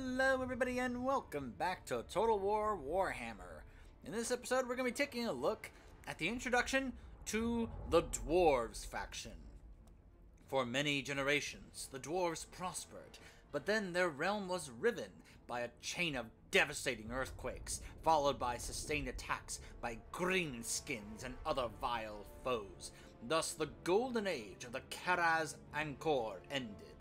Hello, everybody, and welcome back to Total War Warhammer. In this episode, we're going to be taking a look at the introduction to the Dwarves faction. For many generations, the Dwarves prospered, but then their realm was riven by a chain of devastating earthquakes, followed by sustained attacks by greenskins and other vile foes. Thus, the golden age of the Karaz Ankor ended.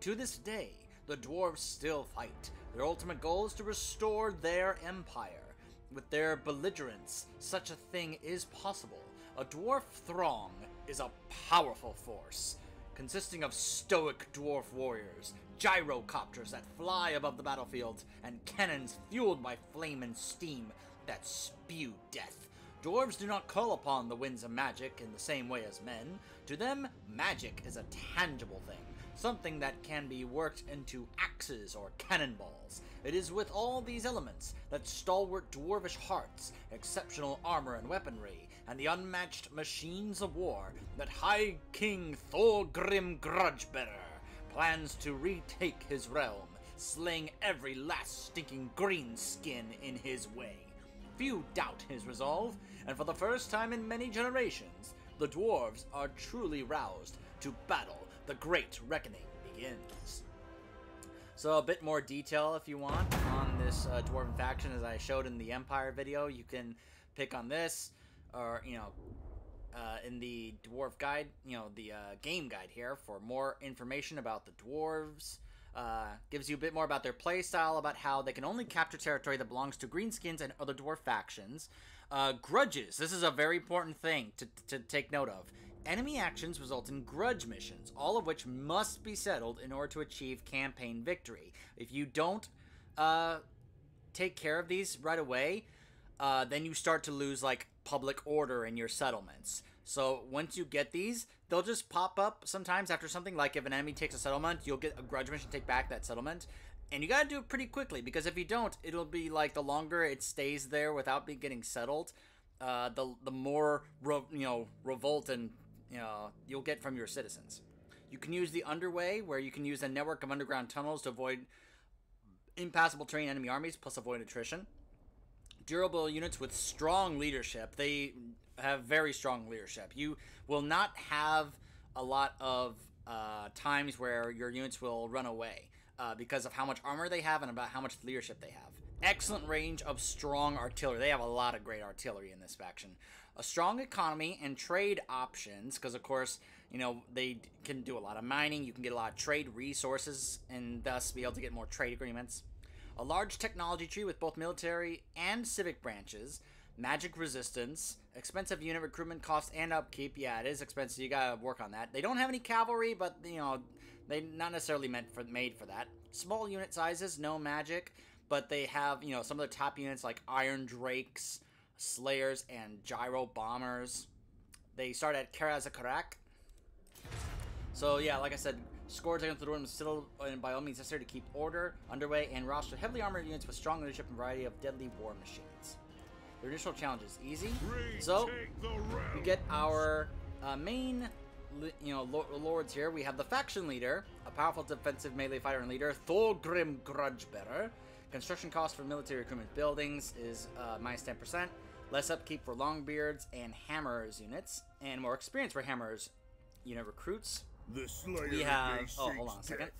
To this day, the dwarves still fight. Their ultimate goal is to restore their empire. With their belligerence, such a thing is possible. A dwarf throng is a powerful force, consisting of stoic dwarf warriors, gyrocopters that fly above the battlefield, and cannons fueled by flame and steam that spew death. Dwarves do not call upon the winds of magic in the same way as men. To them, magic is a tangible thing, something that can be worked into axes or cannonballs. It is with all these elements that stalwart dwarvish hearts, exceptional armor and weaponry, and the unmatched machines of war that High King Thorgrim Grudgebearer plans to retake his realm, slaying every last stinking green skin in his way. Few doubt his resolve, and for the first time in many generations, the dwarves are truly roused to battle. The great reckoning begins. So a bit more detail if you want on this uh, dwarven faction as I showed in the Empire video. You can pick on this, or, you know, uh, in the dwarf guide, you know, the uh, game guide here for more information about the dwarves, uh, gives you a bit more about their playstyle, about how they can only capture territory that belongs to Greenskins and other dwarf factions. Uh, grudges. This is a very important thing to, to take note of. Enemy actions result in grudge missions, all of which must be settled in order to achieve campaign victory. If you don't uh, take care of these right away, uh, then you start to lose like public order in your settlements. So once you get these, they'll just pop up sometimes after something like if an enemy takes a settlement, you'll get a grudge mission to take back that settlement. And you gotta do it pretty quickly because if you don't, it'll be like the longer it stays there without be getting settled, uh, the the more re- you know revolt and you know you'll get from your citizens. You can use the underway where you can use a network of underground tunnels to avoid impassable terrain enemy armies plus avoid attrition durable units with strong leadership. They have very strong leadership. You will not have a lot of uh, times where your units will run away uh, because of how much armor they have and about how much leadership they have. Excellent range of strong artillery. They have a lot of great artillery in this faction. A strong economy and trade options because, of course, you know, they can do a lot of mining. You can get a lot of trade resources and thus be able to get more trade agreements a large technology tree with both military and civic branches, magic resistance, expensive unit recruitment costs and upkeep. Yeah, it is expensive. You gotta work on that. They don't have any cavalry, but you know they not necessarily meant for made for that. Small unit sizes, no magic, but they have you know some of the top units like Iron Drakes, Slayers, and Gyro Bombers. They start at Karaz-a-Karak. So yeah, like I said, Scores against the is still, and by all means, necessary to keep order underway and roster heavily armored units with strong leadership and variety of deadly war machines. Their initial challenge is easy. So, we get our uh, main you know, lords here. We have the faction leader, a powerful defensive melee fighter and leader, Thorgrim Grudgebearer. Construction cost for military recruitment buildings is uh, minus 10%. Less upkeep for Longbeards and Hammers units, and more experience for Hammers unit recruits. The Slayer we have. Oh, hold on a second.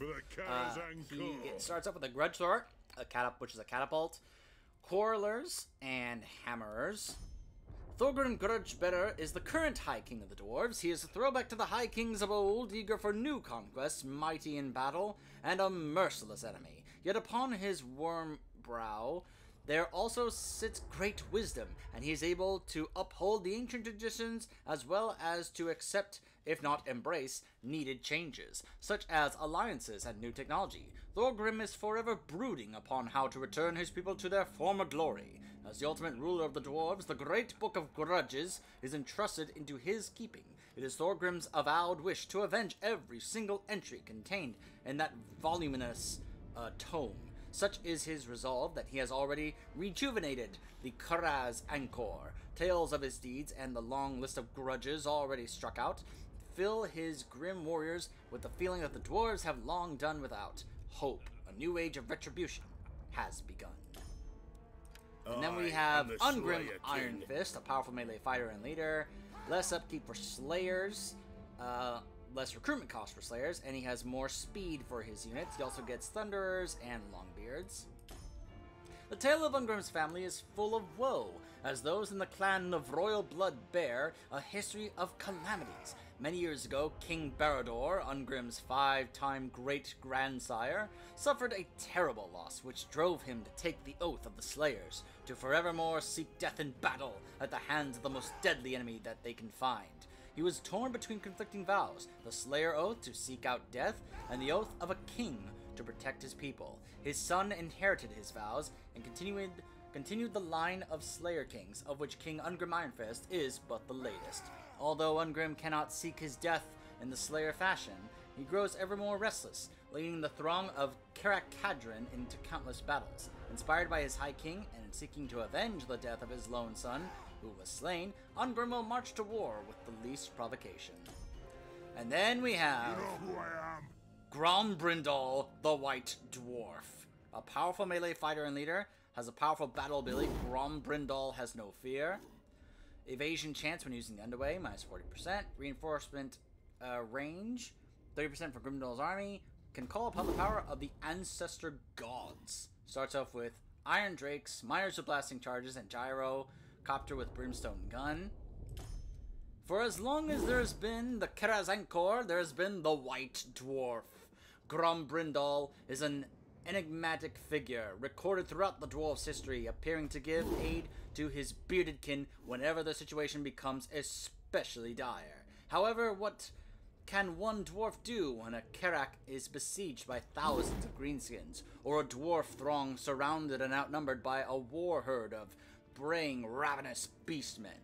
Uh, he starts up with a grudge sword, a catap, which is a catapult, quarrelers, and hammers. Thorgrim Grudgebearer is the current High King of the Dwarves. He is a throwback to the High Kings of old, eager for new conquests, mighty in battle, and a merciless enemy. Yet upon his worm brow there also sits great wisdom, and he is able to uphold the ancient traditions as well as to accept, if not embrace, needed changes, such as alliances and new technology. Thorgrim is forever brooding upon how to return his people to their former glory. As the ultimate ruler of the dwarves, the great book of grudges is entrusted into his keeping. It is Thorgrim's avowed wish to avenge every single entry contained in that voluminous uh, tome such is his resolve that he has already rejuvenated the Karaz Ankor. Tales of his deeds and the long list of grudges already struck out fill his grim warriors with the feeling that the dwarves have long done without. hope. A new age of retribution has begun. And then we have Ungrim Iron Fist, a powerful melee fighter and leader. Less upkeep for Slayers, uh, less recruitment cost for Slayers, and he has more speed for his units. He also gets Thunderers and Longbeards. The tale of Ungrim's family is full of woe, as those in the clan of royal blood bear a history of calamities. Many years ago, King Barador, Ungrim's five-time great-grandsire, suffered a terrible loss, which drove him to take the oath of the Slayers, to forevermore seek death in battle at the hands of the most deadly enemy that they can find. He was torn between conflicting vows the Slayer Oath to seek out death, and the oath of a king to protect his people. His son inherited his vows and continued continued the line of Slayer Kings, of which King Ungrim Ironfist is but the latest. Although Ungrim cannot seek his death in the Slayer fashion, he grows ever more restless, leading the throng of Karak Kadrin into countless battles. Inspired by his High King and seeking to avenge the death of his lone son, who was slain, Ungrim will march to war with the least provocation. And then we have who I am? Grombrindal, the White Dwarf. A powerful melee fighter and leader, has a powerful battle ability. Grombrindal has no fear. Evasion chance when using the underway, minus 40%. Reinforcement uh, range, 30% for Grimdal's army. Can call upon the power of the Ancestor Gods. Starts off with Iron Drakes, Miners with Blasting Charges, and Gyro, Copter with Brimstone Gun. For as long as there's been the Karaz Ankor, there's been the White Dwarf. Grombrindal is an enigmatic figure, recorded throughout the dwarf's history, appearing to give aid to his bearded kin whenever the situation becomes especially dire. However, what can one dwarf do when a Karak is besieged by thousands of greenskins, or a dwarf throng surrounded and outnumbered by a war herd of braying, ravenous beastmen?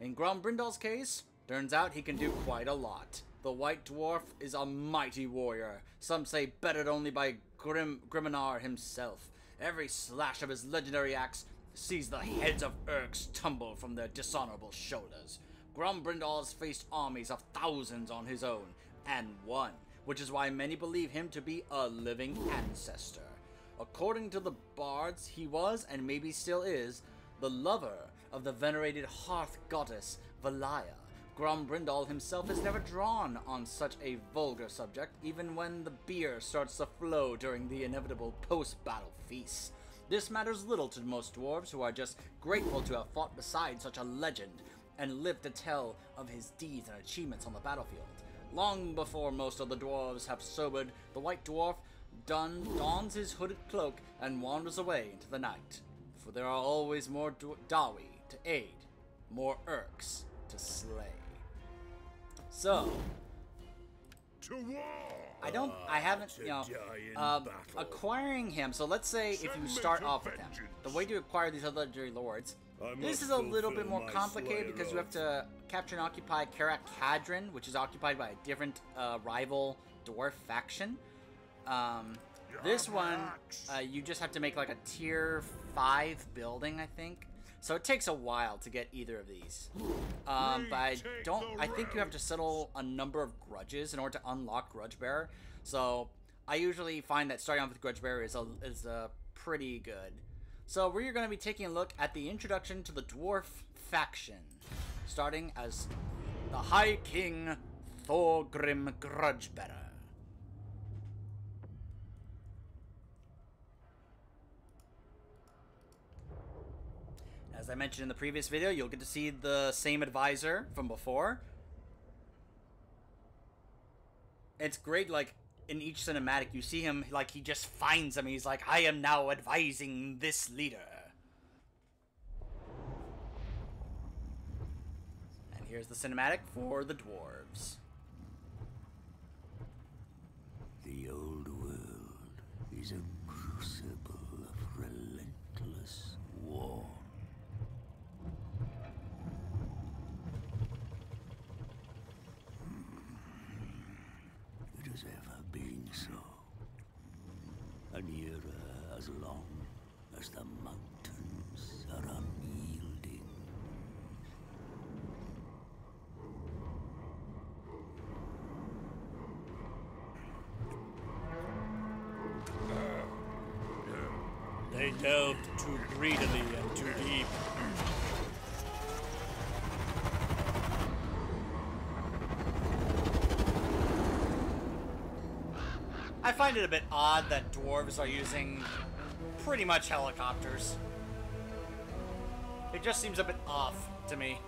In Grombrindal's case, turns out he can do quite a lot. The White Dwarf is a mighty warrior, some say bettered only by Grim Grimonar himself. Every slash of his legendary axe sees the heads of Urks tumble from their dishonorable shoulders. Grombrindal faced armies of thousands on his own, and won, which is why many believe him to be a living ancestor. According to the bards, he was, and maybe still is, the lover of the venerated hearth goddess Valaya. Grombrindal himself has never drawn on such a vulgar subject, even when the beer starts to flow during the inevitable post-battle feasts. This matters little to most dwarves who are just grateful to have fought beside such a legend and lived to tell of his deeds and achievements on the battlefield. Long before most of the dwarves have sobered, the white dwarf don- dons his hooded cloak and wanders away into the night. For there are always more Dawi to aid, more Urks to slay. So, To war! I don't, I haven't, you know, um, acquiring him. So let's say if you start off with him, the way to acquire these other legendary lords, this is a little bit more complicated because you have to capture and occupy Karak Kadrin, which is occupied by a different uh, rival dwarf faction. Um, this one, uh, you just have to make like a tier five building, I think. So it takes a while to get either of these. Um, but I don't. I think you have to settle a number of grudges in order to unlock Grudge Bearer. So I usually find that starting off with Grudge Bearer is a is a pretty good. So we're going to be taking a look at the introduction to the Dwarf faction, starting as the High King Thorgrim Grudgebearer. As I mentioned in the previous video, you'll get to see the same advisor from before. It's great, like, in each cinematic, you see him, like, he just finds him. He's like, I am now advising this leader. And here's the cinematic for the dwarves. The old world is a crucible of relentless war. It has ever been so. An era as long as the mountains are unyielding. They delved too greedily and too deep. I find it a bit odd that dwarves are using pretty much helicopters. It just seems a bit off to me.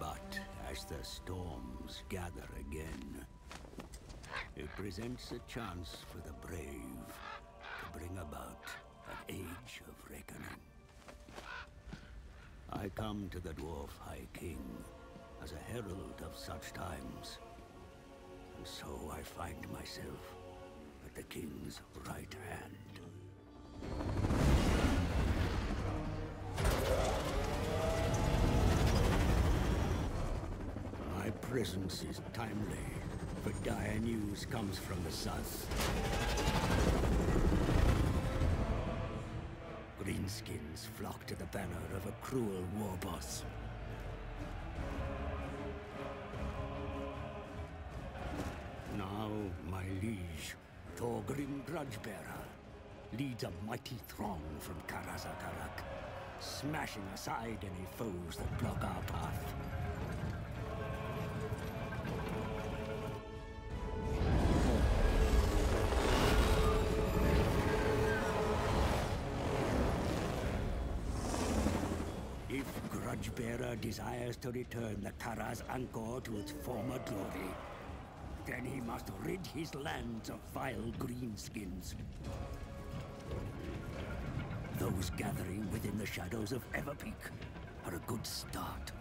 But as the storms gather again, it presents a chance for the brave bring about an age of reckoning. I come to the Dwarf High King as a herald of such times. And so I find myself at the King's right hand. My presence is timely, for dire news comes from the south. Greenskins flock to the banner of a cruel war boss. Now, my liege, Thorgrim Grudgebearer, leads a mighty throng from Karaz-a-Karak, smashing aside any foes that block our path. Grudgebearer desires to return the Karaz Ankor to its former glory, then he must rid his lands of vile greenskins. Those gathering within the shadows of Everpeak are a good start.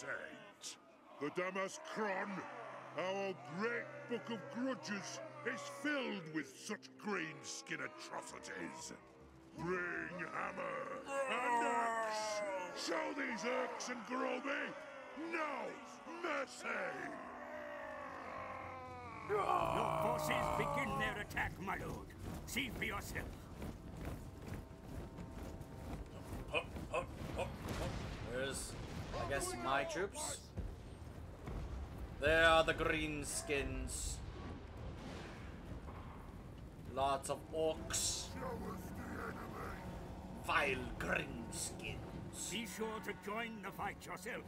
Vile. The Dammaz Kron, our great book of grudges, is filled with such greenskin atrocities. Bring hammer and axe. Show these Urks and Grobi no mercy. Your forces begin their attack, my lord. See for yourself. There's, I guess, my troops. There are the greenskins. Lots of orcs. Vile greenskins. Be sure to join the fight yourself.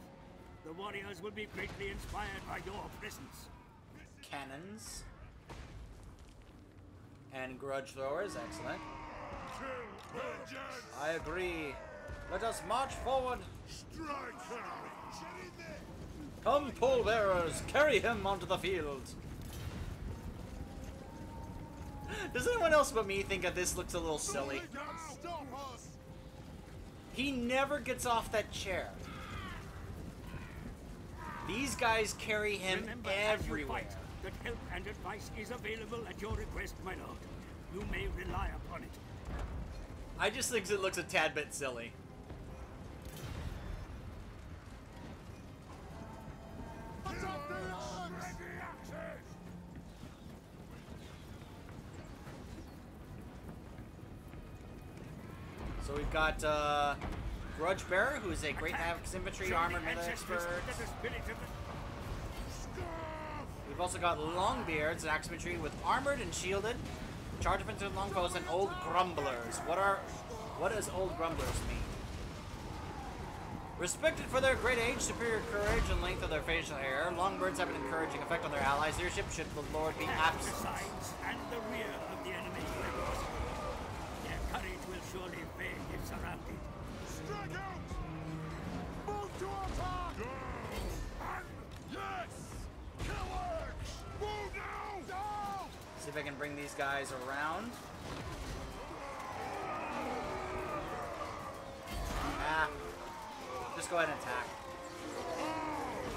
The warriors will be greatly inspired by your presence. Cannons. And grudge throwers, excellent. I agree. Let us march forward. Strike. Come, pallbearers, carry him onto the field. Does anyone else but me think that this looks a little silly? He never gets off that chair. These guys carry him Remember, everywhere. fight, that help and advice is available at your request, my lord. You may rely upon it. I just think it looks a tad bit silly. So we've got uh, Grudge Bearer, who is a great Havoc's infantry armor armored the melee ancestors expert. that the spirit of the- We've also got Longbeards, an axe infantry with armored and shielded, charge offensive longbows, and old grumblers. What are what does old grumblers mean? Respected for their great age, superior courage, and length of their facial hair, longbeards have an encouraging effect on their allies' leadership should the Lord be absent. Surely fail if surrounded. Strike out. Move to attack. Go. And yes. Kill Move now. Go. See if I can bring these guys around. Ah. Just go ahead and attack.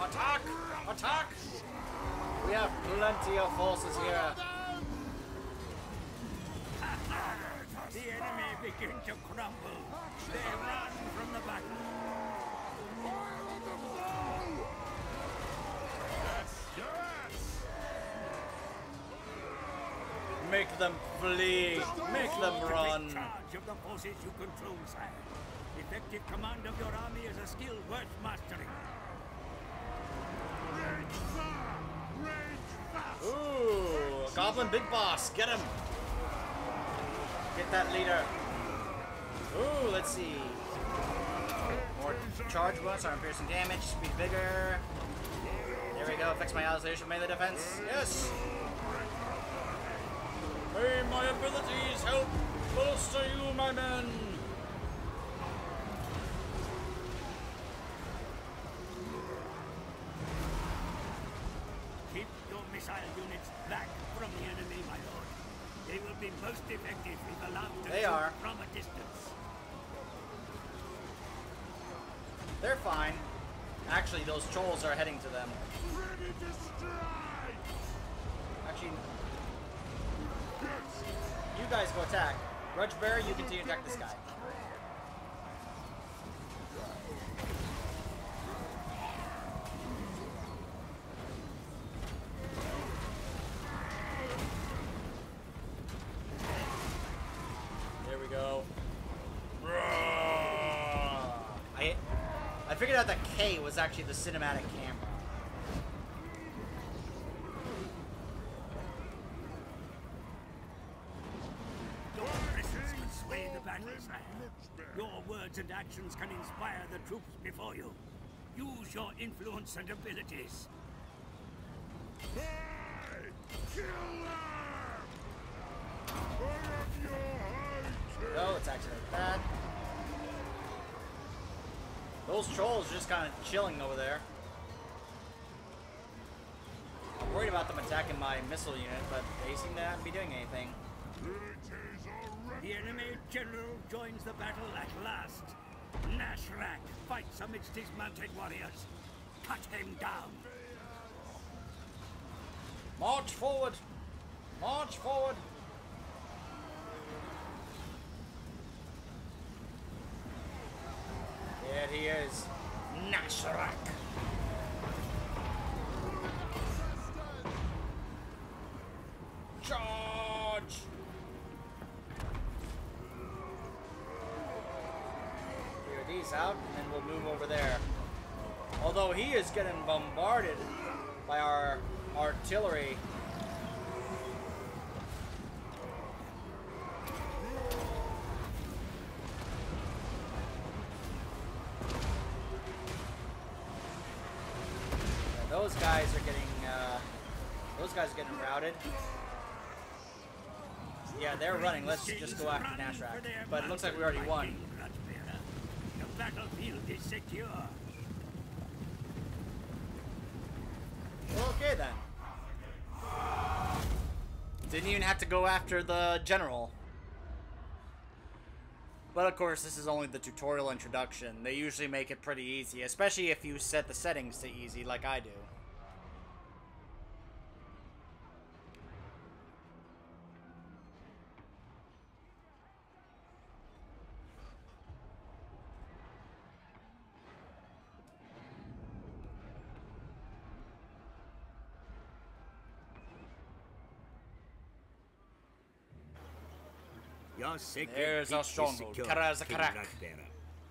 Attack! Attack! We have plenty of forces here. The enemy begin to crumble. They run from the battle. Fire on the foe. Yes. Yes. Make them flee. Make them run. charge of the forces you control, sire. Effective command of your army is a skill worth mastering. Range far! Range fast! Ooh, Goblin Big Boss, get him. Get that leader. Ooh, let's see. More charge bonus, armor piercing damage, speed vigor. There we go, affects my allies' leadership melee defense. Yes! May my abilities help bolster you, my men! Keep your missile units back from the enemy, my lord. They will be most effective if allowed to They shoot are. from a distance. They're fine. Actually, those trolls are heading to them. Actually, you guys go attack. Grudge Bear, you continue to attack this guy. There we go. I I figured out that K was actually the cinematic camera. Your presence can sway the battle, sire. Your words and actions can inspire the troops before you. Use your influence and abilities. Hey! Kill them! I have your hide! Go, attacks like that. Those trolls are just kind of chilling over there. I'm worried about them attacking my missile unit, but they seem to not be doing anything. Abilities are ready! The enemy general joins the battle at last. Nashrak fights amidst his mounted warriors. Cut him down. March forward! March forward! There he is. Nashrak! Charge! Clear these out, and then we'll move over there. Although he is getting bombarded by our artillery. Guys getting routed. Yeah, they're running. Let's just go after Nashrak. But it looks like we already won. The battlefield is secure. Okay then. Didn't even have to go after the general. But of course, this is only the tutorial introduction. They usually make it pretty easy, especially if you set the settings to easy like I do. Your sacred There's our stronghold, Karaz-a-Karak.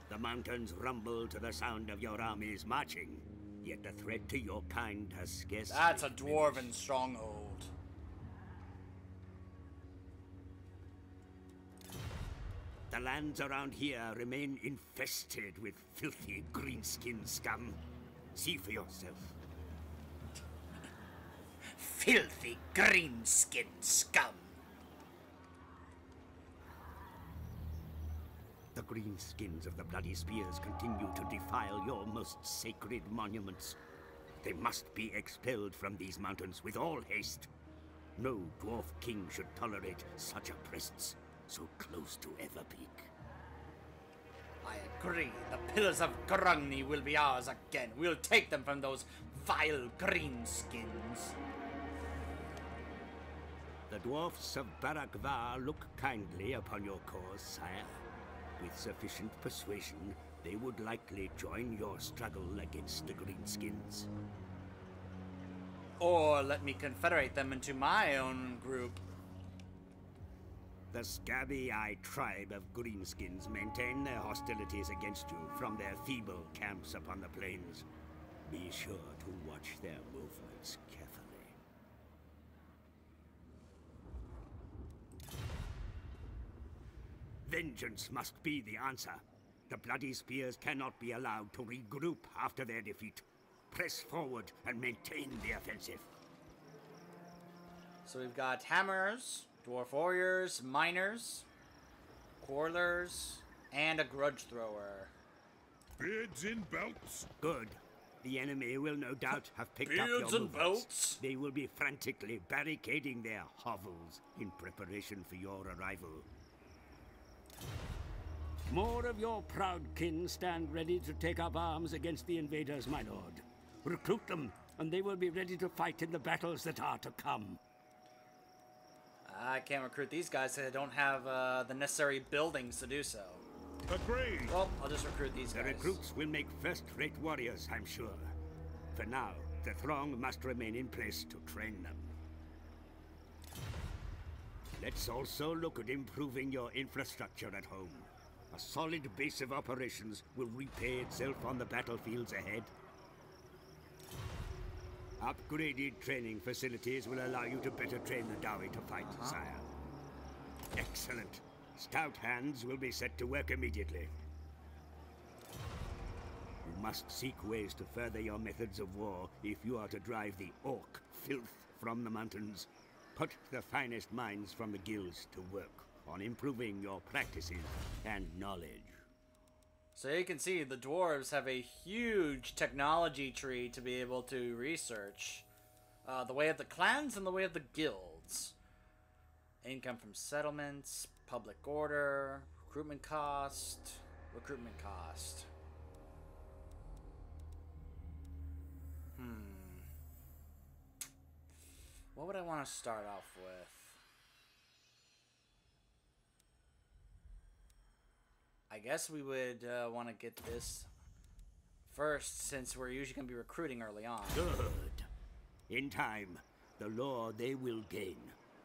The mountains rumble to the sound of your armies marching, yet the threat to your kind has scarcely That's a dwarven stronghold. The lands around here remain infested with filthy greenskin scum. See for yourself. Filthy greenskin scum. The green skins of the Bloody Spears continue to defile your most sacred monuments. They must be expelled from these mountains with all haste. No dwarf king should tolerate such a presence so close to Everpeak. I agree. The pillars of Grungni will be ours again. We'll take them from those vile greenskins. The dwarfs of Barak Varr look kindly upon your cause, sire. With sufficient persuasion, they would likely join your struggle against the Greenskins. Or let me confederate them into my own group. The scabby-eyed tribe of greenskins maintain their hostilities against you from their feeble camps upon the plains. Be sure to watch their movements carefully. Vengeance must be the answer. The Bloody Spears cannot be allowed to regroup after their defeat. Press forward and maintain the offensive. So we've got hammers, dwarf warriors, miners, quarrelers, and a grudge thrower. Beards in belts. Good. The enemy will no doubt have picked up your Beards and movements. belts? They will be frantically barricading their hovels in preparation for your arrival. More of your proud kin stand ready to take up arms against the invaders, my lord. Recruit them, and they will be ready to fight in the battles that are to come. I can't recruit these guys because I don't have uh, the necessary buildings to do so. Agreed. Well, I'll just recruit these The guys. recruits will make first-rate warriors, I'm sure. For now, the throng must remain in place to train them. Let's also look at improving your infrastructure at home. A solid base of operations will repay itself on the battlefields ahead. Upgraded training facilities will allow you to better train the Dawi to fight, sire. Excellent. Stout hands will be set to work immediately. You must seek ways to further your methods of war if you are to drive the orc filth from the mountains. Put the finest minds from the guilds to work on improving your practices and knowledge. So you can see the dwarves have a huge technology tree to be able to research. Uh, the way of the clans and the way of the guilds. Income from settlements, public order, recruitment cost, recruitment cost. Hmm. What would I want to start off with? I guess we would uh, want to get this first, since we're usually going to be recruiting early on. Good. In time, the law they will gain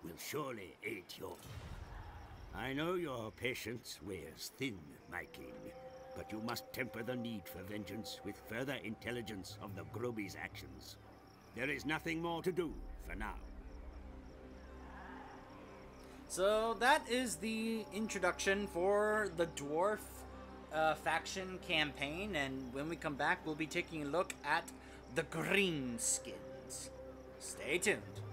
will surely aid you. I know your patience wears thin, my king, but you must temper the need for vengeance with further intelligence of the Grobi's actions. There is nothing more to do for now. So that is the introduction for the dwarf uh, faction campaign, and when we come back, we'll be taking a look at the Greenskins. Stay tuned.